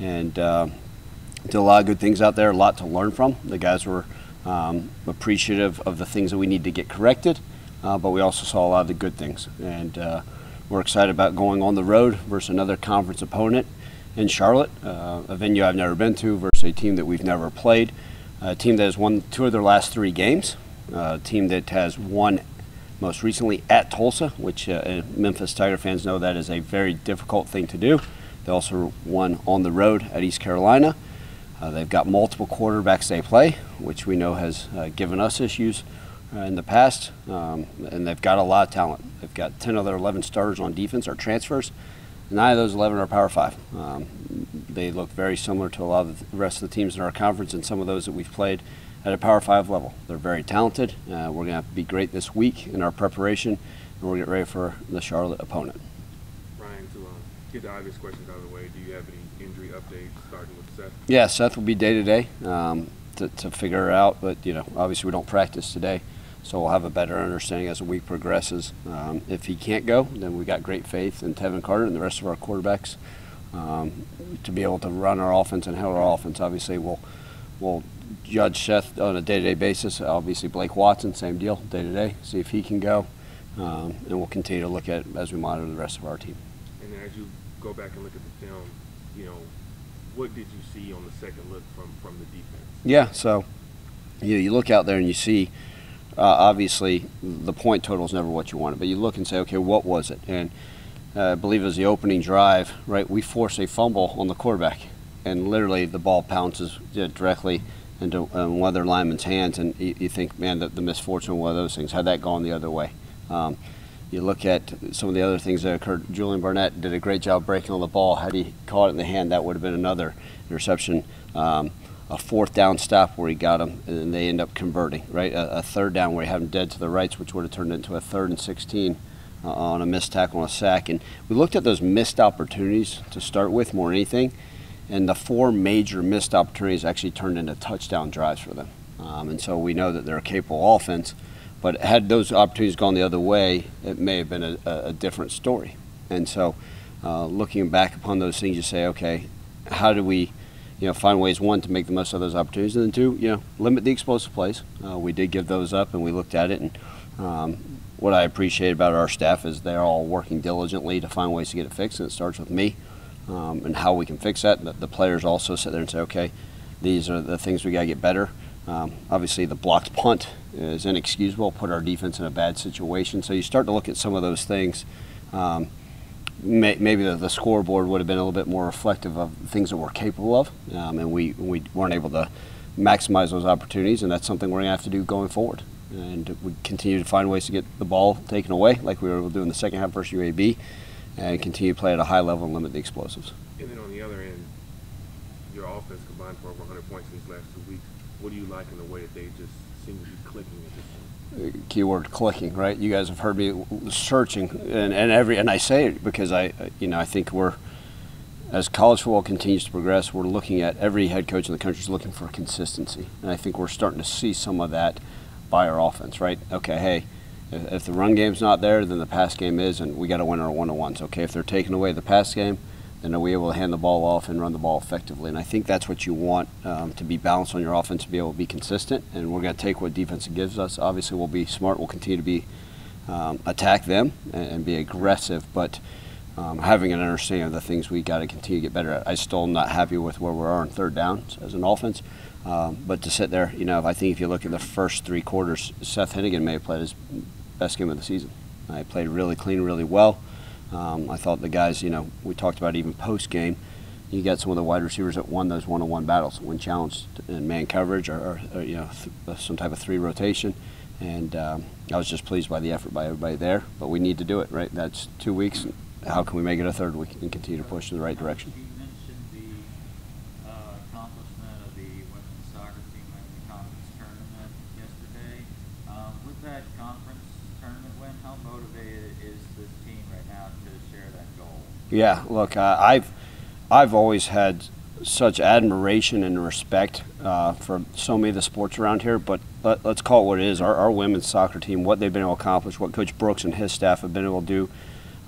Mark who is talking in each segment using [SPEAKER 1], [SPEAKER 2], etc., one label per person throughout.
[SPEAKER 1] and uh, did a lot of good things out there, a lot to learn from. The guys were um, appreciative of the things that we need to get corrected, uh, but we also saw a lot of the good things. And uh, we're excited about going on the road versus another conference opponent in Charlotte, uh, a venue I've never been to versus a team that we've never played, a team that has won two of their last three games, a team that has won most recently at Tulsa, which uh, Memphis Tiger fans know that is a very difficult thing to do. They also won on the road at East Carolina. Uh, they've got multiple quarterbacks they play, which we know has uh, given us issues uh, in the past. Um, and they've got a lot of talent. They've got 10 of their 11 starters on defense are transfers. Nine of those 11 are Power Five. Um, they look very similar to a lot of the rest of the teams in our conference and some of those that we've played at a Power Five level. They're very talented. Uh, we're going to have to be great this week in our preparation, and we're getting ready for the Charlotte opponent.
[SPEAKER 2] Get the obvious questions out of the way, do you have any injury updates starting with Seth?
[SPEAKER 1] Yeah, Seth will be day to day um, to figure it out, but you know, obviously we don't practice today. So we'll have a better understanding as the week progresses. Um, if he can't go, then we got great faith in Tevin Carter and the rest of our quarterbacks um, to be able to run our offense and handle our offense. Obviously, we'll we'll judge Seth on a day-to-day basis. Obviously, Blake Watson, same deal, day-to-day. See if he can go, um, and we'll continue to look at as we monitor the rest of our team.
[SPEAKER 2] And as you go back and look at the film, you know, what did you see on the second look from from the defense?
[SPEAKER 1] Yeah, so you you look out there and you see uh, obviously the point total is never what you wanted, but you look and say, okay, what was it? And uh, I believe it was the opening drive, right? We force a fumble on the quarterback, and literally the ball pounces directly into um, one of their linemen's hands, and you, you think, man, the, the, misfortune of one of those things. Had that gone the other way. Um, you look at some of the other things that occurred. Julian Barnett did a great job breaking on the ball. Had he caught it in the hand, that would have been another interception. Um, a fourth down stop where he got them, and they end up converting, right? A, a, third down where he had them dead to the rights, which would have turned into a third and 16 uh, on a missed tackle and a sack. And we looked at those missed opportunities to start with more than anything, and the four major missed opportunities actually turned into touchdown drives for them. Um, and so we know that they're a capable offense, but had those opportunities gone the other way, it may have been a, a different story. And so uh, looking back upon those things, you say, okay, how do we – you know, find ways one to make the most of those opportunities, and then two, you know, limit the explosive plays. Uh, we did give those up, and we looked at it. And um, what I appreciate about our staff is they're all working diligently to find ways to get it fixed, and it starts with me um, and how we can fix that. The, the, players also sit there and say, okay, these are the things we got to get better. Um, obviously, the blocked punt is inexcusable, put our defense in a bad situation. So you start to look at some of those things. Um, may, maybe the, the, scoreboard would have been a little bit more reflective of things that we're capable of, um, and we, we weren't able to maximize those opportunities, and that's something we're going to have to do going forward. And we continue to find ways to get the ball taken away, like we were able to do in the second half versus UAB, and continue to play at a high level and limit the explosives.
[SPEAKER 2] And then on the other end, your offense combined for over 100 points these last two weeks. What do you like in the way that they just seem to be clicking at this point?
[SPEAKER 1] keyword clicking, right? You guys have heard me searching, and, and every and I say it because I, you know, I think we're as college football continues to progress, we're looking at every head coach in the country is looking for consistency, and I think we're starting to see some of that by our offense, right? Okay, hey, if the run game's not there, then the pass game is, and we got to win our one-on-ones. Okay, if they're taking away the pass game, then are we able to hand the ball off and run the ball effectively? And I think that's what you want um, to be balanced on your offense, to be able to be consistent. And we're going to take what defense gives us. Obviously, we'll be smart. We'll continue to be um, attack them and, and, be aggressive, but um, having an understanding of the things we got to continue to get better at. I still am not happy with where we are on third downs as an offense. Um, but to sit there, you know, I think if you look at the first three quarters, Seth Henigan may have played his best game of the season. I played really clean, really well. Um, I thought the guys, you know, we talked about even post game. You got some of the wide receivers that won those one-on-one battles when challenged in man coverage or, or, or you know th- some type of three rotation, and um, I was just pleased by the effort by everybody there. But we need to do it right. That's two weeks. How can we make it a third week and continue to push in the right direction? Yeah, look, uh, I've I've always had such admiration and respect uh, for so many of the sports around here, but let, us call it what it is. Our, our, women's soccer team, what they've been able to accomplish, what Coach Brooks and his staff have been able to do,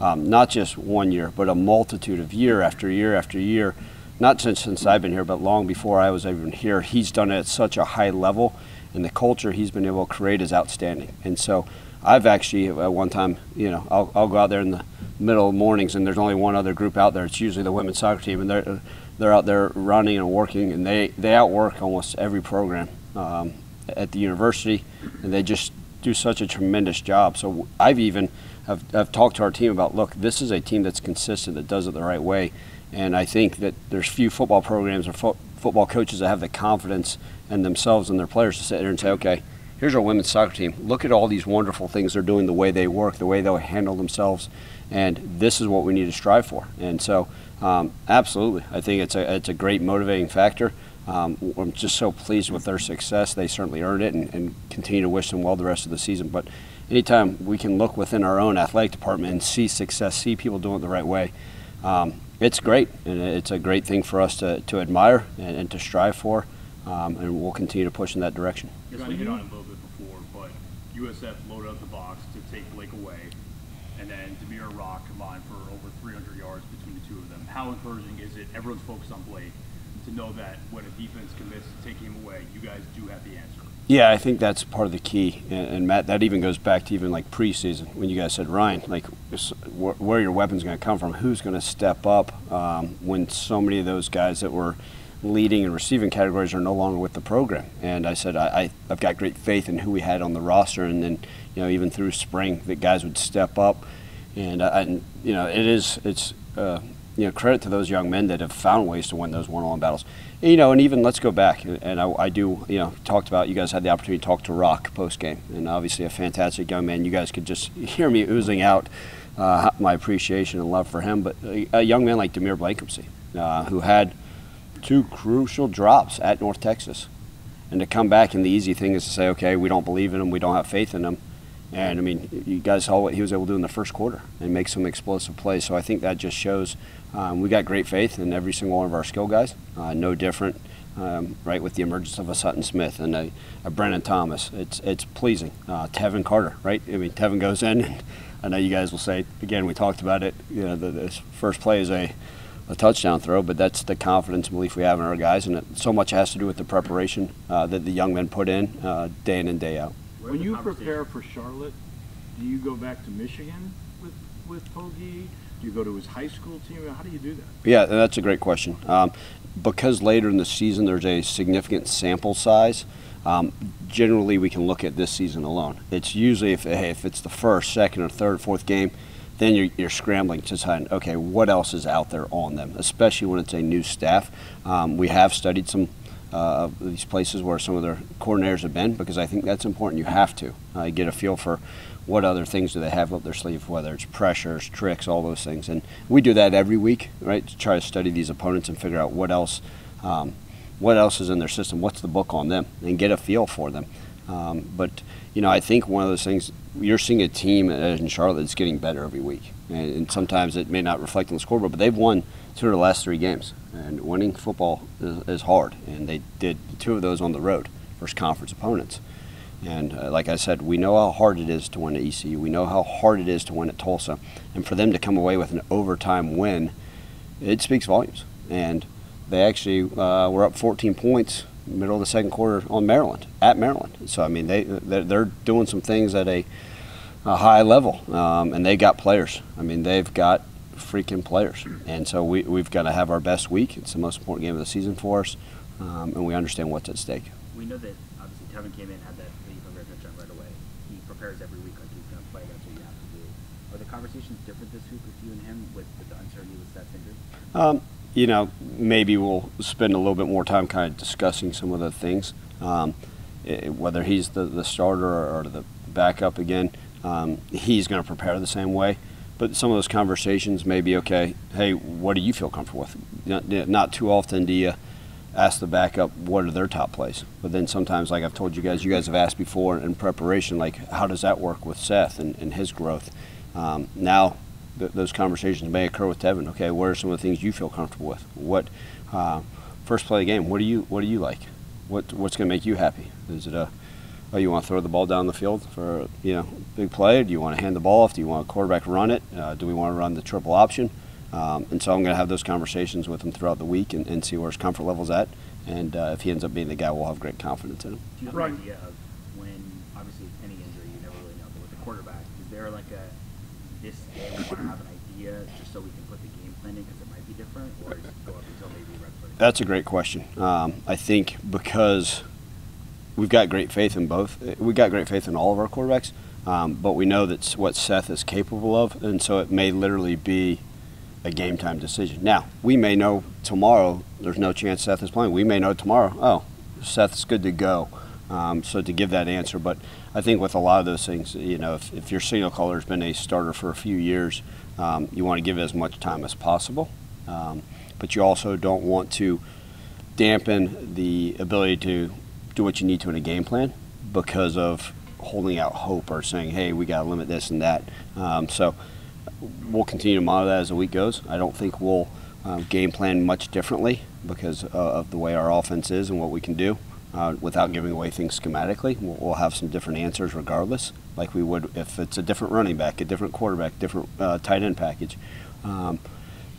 [SPEAKER 1] um, not just one year, but a multitude of year after year after year, not since since I've been here, but long before I was even here. He's done it at such a high level, and the culture he's been able to create is outstanding. And so, I've actually at one time, you know, I'll, I'll go out there in the middle mornings, and there's only one other group out there. It's usually the women's soccer team, and they're they're out there running and working, and they they outwork almost every program um, at the university, and they just do such a tremendous job. So I've even I've, I've talked to our team about look, this is a team that's consistent that does it the right way, and I think that there's few football programs or fo- football coaches that have the confidence in themselves and their players to sit there and say, okay, here's our women's soccer team. Look at all these wonderful things they're doing, the way they work, the way they handle themselves, and this is what we need to strive for. And so, um, absolutely, I think it's a it's a great motivating factor. Um, I'm just so pleased with their success. They certainly earned it, and, and, continue to wish them well the rest of the season. But anytime we can look within our own athletic department and see success, see people doing it the right way, um, it's great, and it's a great thing for us to, to admire and, and to strive for, um, and we'll continue to push in that direction.
[SPEAKER 3] Hit on a little bit USF loaded up the box to take Blake away, and then Demeer Roc combined for over 300 yards between the two of them. How encouraging is it? Everyone's focused on Blake to know that when a defense commits to taking him away, you guys do have the answer.
[SPEAKER 1] Yeah, I think that's part of the key, and, and, Matt, that even goes back to even like preseason when you guys said Ryan, like wh- where your weapon's going to come from, who's going to step up um, when so many of those guys that were leading and receiving categories are no longer with the program. And I said I, I have got great faith in who we had on the roster, and then you know even through spring that guys would step up, and, and you know it is it's. Uh, you know, credit to those young men that have found ways to win those one-on-one battles. And, you know, and even let's go back, and I, I, do, you know, talked about you guys had the opportunity to talk to Roc post game, and obviously a fantastic young man. You guys could just hear me oozing out uh, my appreciation and love for him. But a, a young man like Demeer Blankumsee, uh, who had two crucial drops at North Texas, and to come back and the easy thing is to say, okay, we don't believe in him, we don't have faith in him and I mean, you guys saw what he was able to do in the first quarter and make some explosive plays. So I think that just shows um, we got great faith in every single one of our skill guys. Uh, no different, um, right, with the emergence of a Sutton Smith and a, a Brennan Thomas. It's it's pleasing. Uh, Tevin Carter, right? I mean, Tevin goes in. I know you guys will say again. We talked about it. You know, the, the first play is a a touchdown throw, but that's the confidence and belief we have in our guys, and it, so much has to do with the preparation uh, that the young men put in uh, day in and day out.
[SPEAKER 4] When you prepare for Charlotte, do you go back to Michigan with with Poggi? Do you go to his high school team? How do you do that?
[SPEAKER 1] Yeah, that's a great question. Um, because later in the season there's a significant sample size. Um, generally, we can look at this season alone. It's usually if if it's the first, second, or third, fourth game, then you're, you're scrambling to find okay, what else is out there on them, especially when it's a new staff. Um, we have studied some uh, these places where some of their coordinators have been because I think that's important. You have to uh, get a feel for what other things do they have up their sleeve, whether it's pressures, tricks, all those things. And we do that every week, right, to try to study these opponents and figure out what else, um, what else is in their system, what's the book on them, and get a feel for them. Um, but you know, I think one of those things you're seeing a team in Charlotte that's getting better every week, and, and sometimes it may not reflect on the scoreboard, but they've won two of the last three games, and winning football is, is hard, and they did two of those on the road versus conference opponents. And uh, like I said, we know how hard it is to win at ECU. We know how hard it is to win at Tulsa. And for them to come away with an overtime win, it speaks volumes. And they actually uh, were up 14 points middle of the second quarter on Maryland at Maryland. So I mean, they they're, doing some things at a, a high level, um, and they got players. I mean, they've got freaking players, and so we we've got to have our best week. It's the most important game of the season for us, um, and we understand what's at stake.
[SPEAKER 5] We know that obviously Tevin came in and had that lead from touchdown right away. He prepares every week like he's going to play. That's what you have to do. Are the conversations different this week with you and him with, with the uncertainty with Seth injured?
[SPEAKER 1] Um, you know, maybe we'll spend a little bit more time kind of discussing some of the things, um, it, whether he's the, the starter or, or the backup again. Um, he's going to prepare the same way. But some of those conversations may be okay. Hey, what do you feel comfortable with? Not, too often do you ask the backup what are their top plays. But then sometimes, like I've told you guys, you guys have asked before in preparation, like how does that work with Seth and, and his growth? Um, now th- those conversations may occur with Tevin. Okay, what are some of the things you feel comfortable with? What uh, first play of the game? What do you what do you like? What what's going to make you happy? Is it a oh you want to throw the ball down the field for you know big play? Do you want to hand the ball off? Do you want a quarterback run it? Uh, do we want to run the triple option? Um, and so I'm going to have those conversations with him throughout the week and, and see where his comfort level's at. And uh, if he ends up being the guy, we'll have great confidence in him.
[SPEAKER 5] Do you have
[SPEAKER 6] Right.
[SPEAKER 5] an idea of when, obviously, any injury, you never really know, but with the quarterback, is there like a, this day we have an idea just so we can put the game plan in because it might be different, or go up until maybe reps are
[SPEAKER 1] That's a great question. Um, I think because we've got great faith in both. We've got great faith in all of our quarterbacks, um, but we know that's what Seth is capable of, and so it may literally be a game time decision. Now, we may know tomorrow there's no chance Seth is playing. We may know tomorrow, oh, Seth's good to go. Um, so to give that answer, but I think with a lot of those things, you know, if, if your signal caller has been a starter for a few years, um, you want to give it as much time as possible. Um, but you also don't want to dampen the ability to do what you need to in a game plan because of holding out hope or saying, hey, we got to limit this and that. Um, so we'll continue to monitor that as the week goes. I don't think we'll um, game plan much differently because uh, of the way our offense is and what we can do uh, without giving away things schematically. We'll, we'll have some different answers regardless, like we would if it's a different running back, a different quarterback, different uh, tight end package. Um,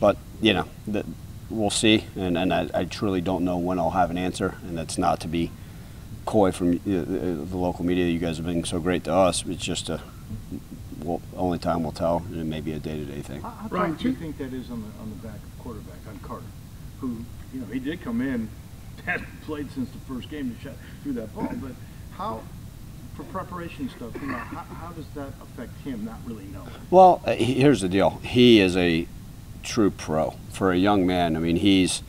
[SPEAKER 1] but, you know, the, we'll see, and, and I, I truly don't know when I'll have an answer, and that's not to be coy from uh, the, the local media. You guys have been so great to us. It's just a well, only time will tell, and it may be a day-to-day thing.
[SPEAKER 4] How, how
[SPEAKER 6] Ryan,
[SPEAKER 4] tough do you think that is on the, on the back of quarterback, on Carter? Who, you know, he did come in, hadn't played since the first game to shot through that ball, but how, for preparation stuff, you know, how, how does that affect him not really knowing?
[SPEAKER 1] Well, uh, here's the deal. He is a true pro for a young man. I mean, he's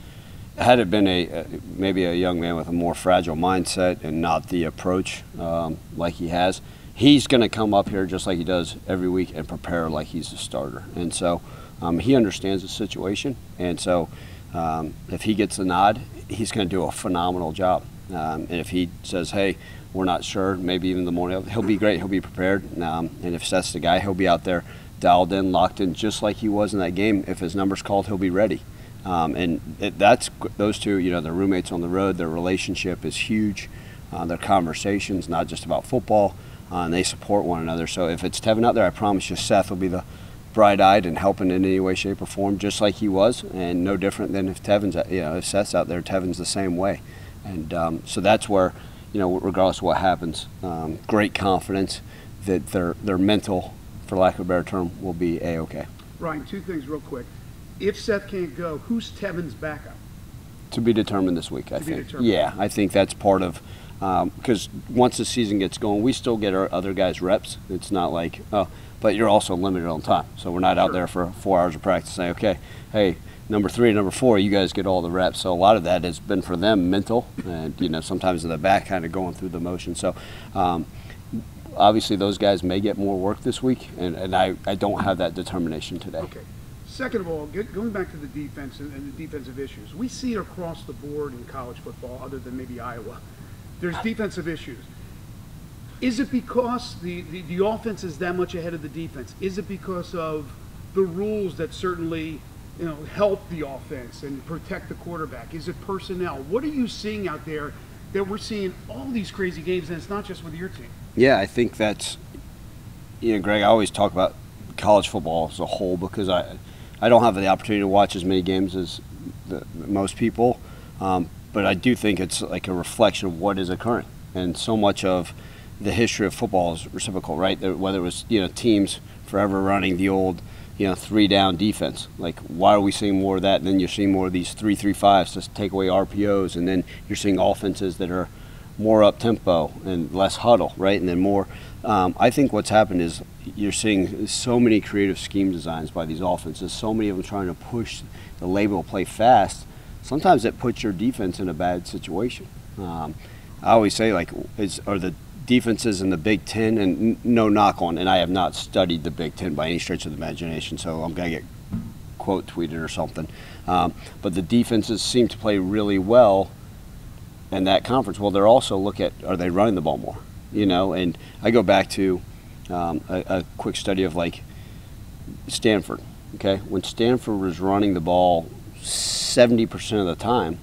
[SPEAKER 1] had it been a uh, maybe a young man with a more fragile mindset and not the approach um, like he has. He's going to come up here just like he does every week and prepare like he's a starter. And so um, he understands the situation. And so um, if he gets a nod, he's going to do a phenomenal job. Um, and if he says, "Hey, we're not sure," maybe even the morning, he'll be great. He'll be prepared. Um, and if Seth's the guy, he'll be out there dialed in, locked in, just like he was in that game. If his number's called, he'll be ready. Um, and it, that's those two. You know, their roommates on the road. Their relationship is huge. Uh, their conversations, not just about football, uh, and they support one another. So if it's Tevin out there, I promise you, Seth will be the bright-eyed and helping in any way, shape, or form, just like he was, and no different than if Tevin's, you know, if Seth's out there, Tevin's the same way. And um, so that's where, you know, regardless of what happens, um, great confidence that their their mental, for lack of a better term, will be a okay.
[SPEAKER 6] Ryan, two things real quick. If Seth can't go, who's Tevin's backup?
[SPEAKER 1] To be determined this week, I
[SPEAKER 6] To
[SPEAKER 1] think. Yeah, I think that's part of because once the season gets going, we still get our other guys reps. It's not like oh, but you're also limited on time, so we're not out there for four hours of practice saying okay, hey. Number three, number four, you guys get all the reps. So a lot of that has been for them mental, and you know sometimes in the back, kind of going through the motion. So um, obviously those guys may get more work this week, and, and I, I don't have that determination today.
[SPEAKER 6] Okay. Second of all, get, going back to the defense and, and the defensive issues, we see it across the board in college football, other than maybe Iowa. There's defensive issues. Is it because the, the, the offense is that much ahead of the defense? Is it because of the rules that certainly you know help the offense and protect the quarterback? Is it personnel? What are you seeing out there that we're seeing all these crazy games, and it's not just with your team?
[SPEAKER 1] Yeah, I think that's, you know, Greg, I always talk about college football as a whole because I, I don't have the opportunity to watch as many games as the, most people, um, but I do think it's like a reflection of what is occurring. And so much of the history of football is reciprocal, right? Whether it was, you know, teams forever running the old, you know, three down defense. Like, why are we seeing more of that? And then you're seeing more of these three three fives to take away RPOs, and then you're seeing offenses that are more up tempo and less huddle, right? And then more. Um, I think what's happened is you're seeing so many creative scheme designs by these offenses. So many of them trying to push the label play fast. Sometimes it puts your defense in a bad situation. Um, I always say like, is are the defenses in the Big Ten and no knock on, and I have not studied the Big Ten by any stretch of the imagination, so I'm gonna get quote tweeted or something. Um, but the defenses seem to play really well in that conference. Well, they're also look at are they running the ball more, you know? And I go back to um, a, a quick study of like Stanford. Okay, when Stanford was running the ball seventy percent of the time,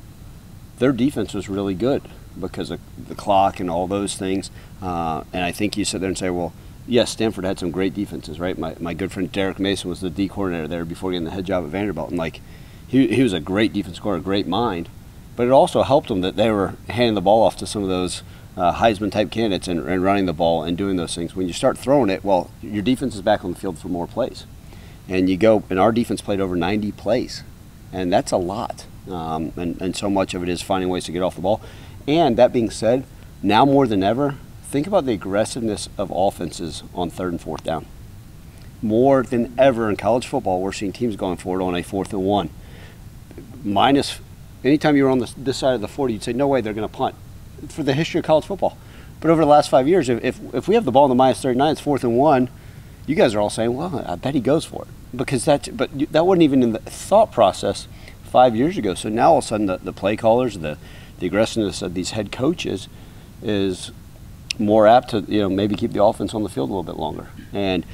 [SPEAKER 1] their defense was really good because of the clock and all those things. Uh, and I think you sit there and say, well, yes, Stanford had some great defenses, right? My, my good friend Derek Mason was the D coordinator there before getting the head job at Vanderbilt, and like he, he was a great defense scorer, a great mind, but it also helped them that they were handing the ball off to some of those uh, Heisman type candidates and, and running the ball and doing those things. When you start throwing it, well, your defense is back on the field for more plays, and you go. And our defense played over 90 plays, and that's a lot. Um, and, and so much of it is finding ways to get off the ball. And that being said, now more than ever, think about the aggressiveness of offenses on third and fourth down. More than ever in college football, we're seeing teams going for it on a fourth and one. Minus, anytime you were on this, this side of the 40, you'd say, no way they're going to punt for the history of college football. But over the last five years, if, if, we have the ball in the minus 39, it's fourth and one, you guys are all saying, well, I bet he goes for it. Because that, but that wasn't even in the thought process five years ago. So now all of a sudden the, the play callers, the, the aggressiveness of these head coaches is more apt to, you know, maybe keep the offense on the field a little bit longer. And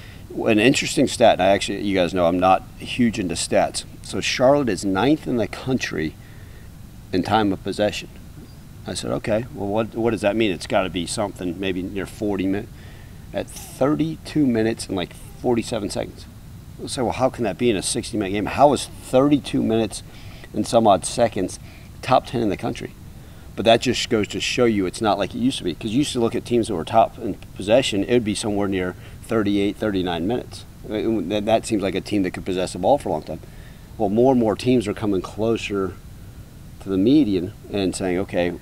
[SPEAKER 1] an interesting stat, and I actually, you guys know I'm not huge into stats. So Charlotte is ninth in the country in time of possession. I said, okay, well, what, what does that mean? It's got to be something maybe near 40 minutes. At 32 minutes and like 47 seconds. I say, well, how can that be in a 60 minute game? How is 32 minutes and some odd seconds top 10 in the country? But that just goes to show you it's not like it used to be. Because you used to look at teams that were top in possession, it would be somewhere near 38, 39 minutes. That seems like a team that could possess the ball for a long time. Well, more and more teams are coming closer to the median and saying, okay,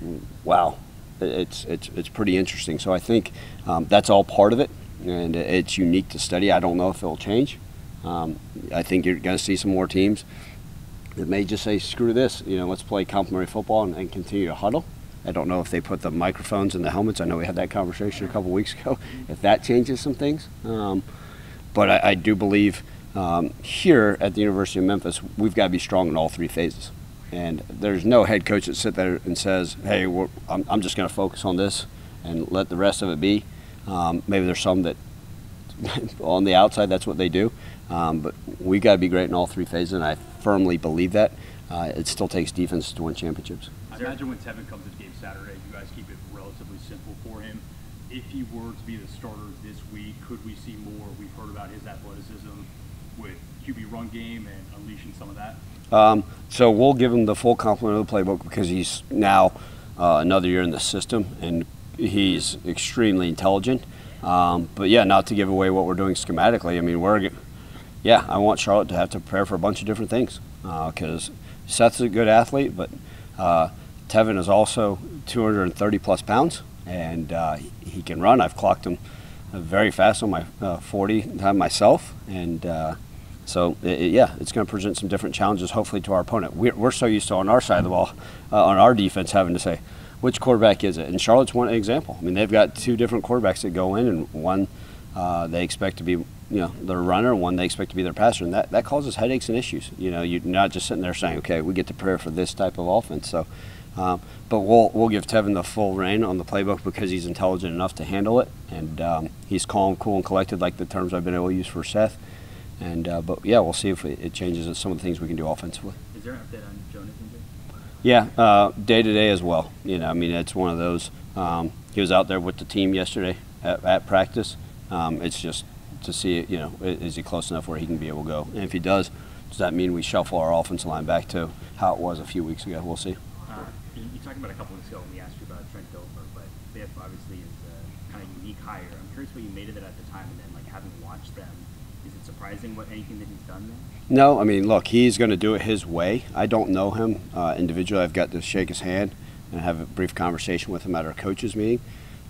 [SPEAKER 1] wow, it's it's it's pretty interesting. So I think um, that's all part of it, and it's unique to study. I don't know if it'll change. Um, I think you're going to see some more teams that may just say, screw this, you know, let's play complementary football and, and continue to huddle. I don't know if they put the microphones in the helmets. I know we had that conversation a couple weeks ago. If that changes some things, um, but I, I, do believe um, here at the University of Memphis, we've got to be strong in all three phases. And there's no head coach that sits there and says, "Hey, I'm, I'm, just going to focus on this and let the rest of it be." Um, maybe there's some that on the outside that's what they do, um, but we got to be great in all three phases, and I firmly believe that. Uh, it still takes defense to win championships.
[SPEAKER 3] I imagine when Tevin comes to the game Saturday, you guys keep it relatively simple for him. If he were to be the starter this week, could we see more? We've heard about his athleticism with QB run game and unleashing some of that.
[SPEAKER 1] Um, so we'll give him the full complement of the playbook because he's now uh, another year in the system and he's extremely intelligent. Um, but yeah, not to give away what we're doing schematically. I mean, we're yeah, I want Charlotte to have to prepare for a bunch of different things because uh, Seth's a good athlete, but uh, Tevin is also 230 plus pounds and uh, he can run. I've clocked him very fast on my uh, 40 time myself, and uh, so, it, yeah, it's going to present some different challenges, hopefully, to our opponent. We're, we're so used to on our side of the ball, uh, on our defense, having to say, which quarterback is it? And Charlotte's one example. I mean, they've got two different quarterbacks that go in, and one uh, they expect to be, you know, their runner, one they expect to be their passer, and that, that causes headaches and issues. You know, you're not just sitting there saying, okay, we get to prepare for this type of offense. So, um, but we'll we'll give Tevin the full reign on the playbook because he's intelligent enough to handle it, and um, he's calm, cool, and collected, like the terms I've been able to use for Seth. And uh, but yeah, we'll see if it, changes some of the things we can do offensively.
[SPEAKER 5] Is there an update on injury?
[SPEAKER 1] Yeah, uh, day to day as well. You know, I mean, it's one of those. Um, he was out there with the team yesterday at, at practice. Um, it's just to see, you know, is he close enough where he can be able to go? And if he does, does that mean we shuffle our offensive line back to how it was a few weeks ago? We'll see.
[SPEAKER 5] Uh, you, you talked about a couple weeks ago when we asked you about Trent Dilfer, but Biff obviously is a kind of unique hire. I'm curious what you made of it at the time, and then like having watched them is it surprising what anything that he's done there?
[SPEAKER 1] No, I mean, look, he's going to do it his way. I don't know him uh, individually. I've got to shake his hand and have a brief conversation with him at our coaches meeting.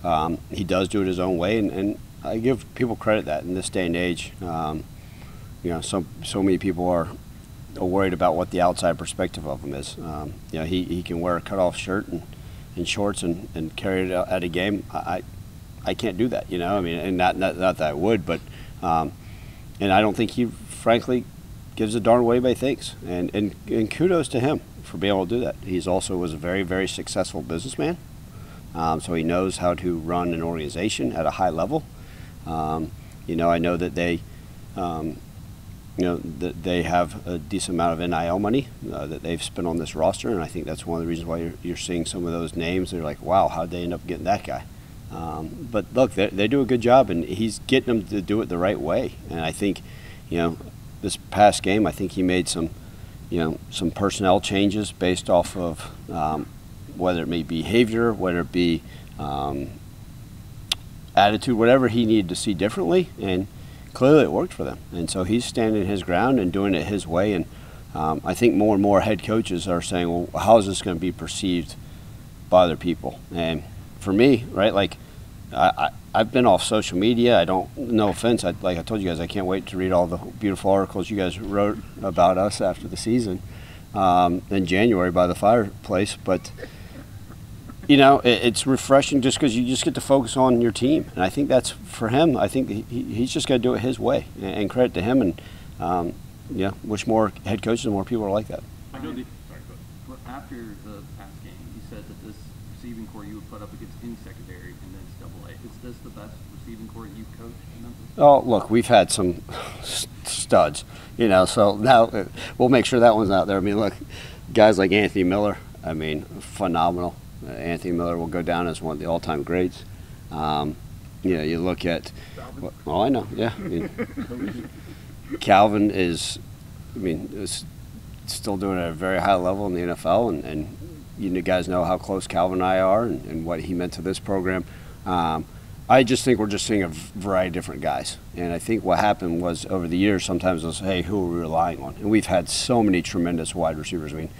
[SPEAKER 1] Um, he does do it his own way, and, and, I give people credit that in this day and age. Um, you know, so so many people are worried about what the outside perspective of him is. Um, you know, he, he can wear a cutoff shirt and, and shorts and, and carry it at a game. I, I can't do that, you know. I mean, and not not, not that I would, but um, and I don't think he, frankly, gives a darn what anybody thinks. And, and, and kudos to him for being able to do that. He's also was a very, very successful businessman. Um, so he knows how to run an organization at a high level. Um, you know, I know that they, um, you know, that they have a decent amount of NIL money uh, that they've spent on this roster, and I think that's one of the reasons why you're, you're seeing some of those names. They're like, wow, how'd they end up getting that guy? Um, but look, they, do a good job, and he's getting them to do it the right way. And I think, you know, this past game, I think he made some, you know, some personnel changes based off of um, whether it may be behavior, whether it be um, attitude, whatever he needed to see differently, and clearly it worked for them. And so he's standing his ground and doing it his way. And um, I think more and more head coaches are saying, well, how is this going to be perceived by other people? And for me, right, like I, I, have been off social media. I don't, no offense, I, like I told you guys, I can't wait to read all the beautiful articles you guys wrote about us after the season um, in January by the fireplace. But you know, it, it's refreshing just because you just get to focus on your team. And I think that's for him. I think he, he's just got to do it his way. And, and credit to him. And um, yeah, wish more head coaches and more people are like that.
[SPEAKER 3] I know the, sorry, go ahead.
[SPEAKER 7] After the past game, you said that this receiving core you would put up against any secondary in this double A. Is this the best receiving core you've coached in Memphis?
[SPEAKER 1] Oh, look, we've had some studs, you know, so now uh, we'll make sure that one's out there. I mean, look, guys like Anthony Miller, I mean, phenomenal. Uh, Anthony Miller will go down as one of the all-time greats. Um, you know, you look at. Well, oh, I know. Yeah. I mean, Calvin is, I mean, is still doing it at a very high level in the NFL, and, and you guys know how close Calvin and I are, and, and what he meant to this program. Um, I just think we're just seeing a variety of different guys. And I think what happened was over the years, sometimes they'll say, hey, who are we relying on? And we've had so many tremendous wide receivers. I mean,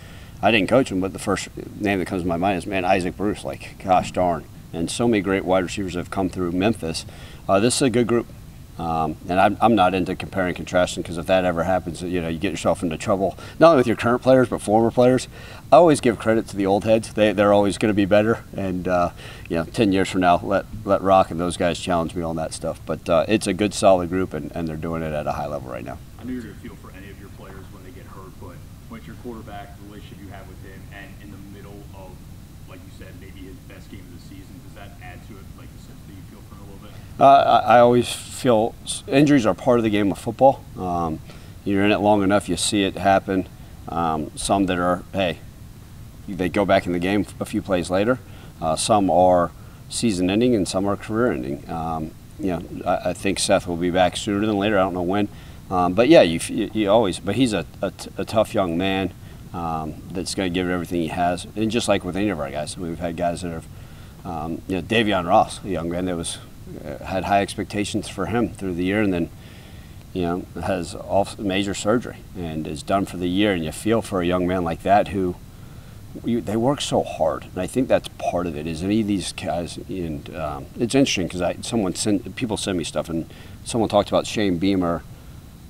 [SPEAKER 1] I didn't coach him, but the first name that comes to my mind is man Isaac Bruce. Like, gosh darn, and so many great wide receivers have come through Memphis. Uh, this is a good group, um, and I'm, I'm not into comparing and contrasting because if that ever happens, you know, you get yourself into trouble not only with your current players but former players. I always give credit to the old heads; they they're always going to be better. And uh, you know, ten years from now, let let Roc and those guys challenge me on that stuff. But uh, it's a good, solid group, and, and they're doing it at a high level right now.
[SPEAKER 3] I know you're going to feel for any of your players when they get hurt, but when it's your quarterback, the relationship you have with him, and in the middle of, like you said, maybe his best game of the season, does that add to it, like the sympathy you feel for him a little bit?
[SPEAKER 1] Uh, I, always feel injuries are part of the game of football. Um, you're in it long enough, you see it happen. Um, some that are, hey, they go back in the game a few plays later. Uh, some are season ending and some are career ending. Um, you know, I, I, think Seth will be back sooner than later. I don't know when. Um, but yeah, you, you, always, but he's a, a, a tough young man um, that's going to give it everything he has. And just like with any of our guys, we've had guys that have, um, you know, Davion Ross, a young man that was uh, had high expectations for him through the year, and then you know has off major surgery and is done for the year. And you feel for a young man like that who you, they work so hard, and I think that's part of it. Is any of these guys? And um, it's interesting because someone send people send me stuff, and someone talked about Shane Beamer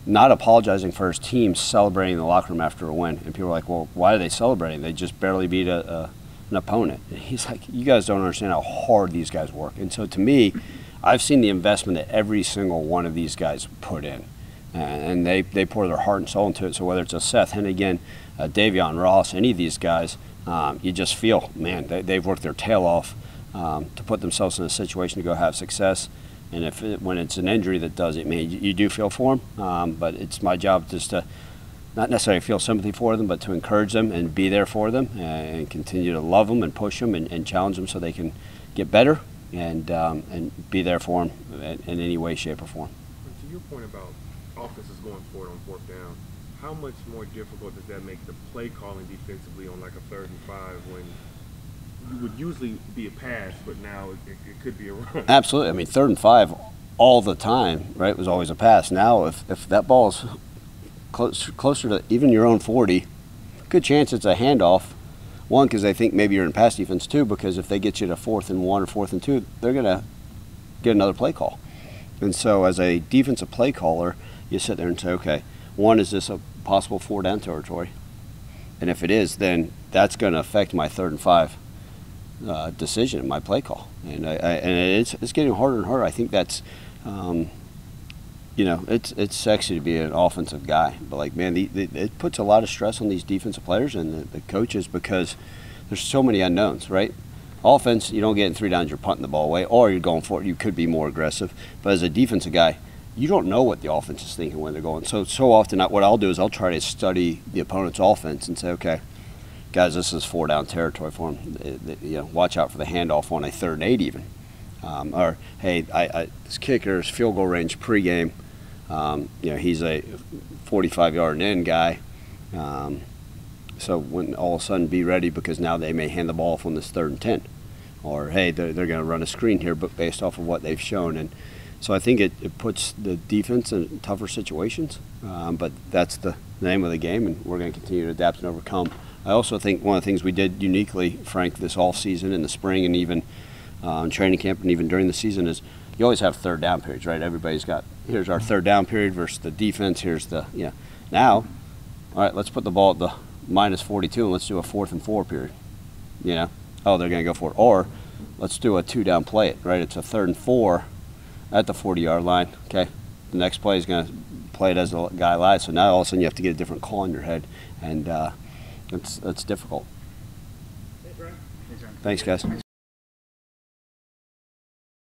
[SPEAKER 1] not apologizing for his team celebrating in the locker room after a win, and people are like, "Well, why are they celebrating? They just barely beat a, a an opponent." And he's like, "You guys don't understand how hard these guys work." And so to me, I've seen the investment that every single one of these guys put in and they, they pour their heart and soul into it. So whether it's a Seth Henigan, a Davion Ross, any of these guys, um, you just feel, man, they, they've worked their tail off um, to put themselves in a situation to go have success. And if it, when it's an injury that does it, man, you, you do feel for them. Um, but it's my job just to not necessarily feel sympathy for them, but to encourage them and be there for them and continue to love them and push them and, and challenge them so they can get better and um, and be there for them in, in any way, shape, or form.
[SPEAKER 2] to your point about offenses going forward on fourth down, how much more difficult does that make the play calling defensively on like a third and five when would usually be a pass, but now it, it could be a run?
[SPEAKER 1] Absolutely. I mean, third and five all the time, right, was always a pass. Now, if, if that ball's close, closer to even your own 40, good chance it's a handoff. One, because they think maybe you're in pass defense. Two, because if they get you to fourth and one or fourth and two, they're going to get another play call. And so, as a defensive play caller, you sit there and say, okay, one, is this a possible four down territory? And if it is, then that's going to affect my third and five uh, decision in my play call. And, I, I, and it's, it's getting harder and harder. I think that's, um, you know, it's it's sexy to be an offensive guy, but like man, the, the, it puts a lot of stress on these defensive players and the, the, coaches because there's so many unknowns, right? Offense, you don't get in three downs, you're punting the ball away, or you're going for it. You could be more aggressive, but as a defensive guy, you don't know what the offense is thinking when they're going. So so often, what I'll do is I'll try to study the opponent's offense and say, okay, guys, this is four down territory for them. You know, watch out for the handoff on a third and eight even. Um, or hey, I, I, this kicker's field goal range pregame. Um, you know, he's a 45 yard and in guy. Um, so when all of a sudden be ready because now they may hand the ball off on this third and 10. Or hey, they're, they're going to run a screen here, but based off of what they've shown. And so I think it, it puts the defense in tougher situations. Um, but that's the name of the game, and we're going to continue to adapt and overcome. I also think one of the things we did uniquely, Frank, this off season in the spring and even uh, in training camp and even during the season is you always have third down periods, right? Everybody's got here's our third down period versus the defense. Here's the yeah. You know. Now, all right, let's put the ball at the minus 42 and let's do a fourth and four period. You know, oh they're going to go for it, or let's do a two down play it, right? It's a third and four at the 40 yard line. Okay, the next play is going to play it as the guy lies. So now all of a sudden you have to get a different call in your head, and uh, it's it's difficult. Thanks, guys.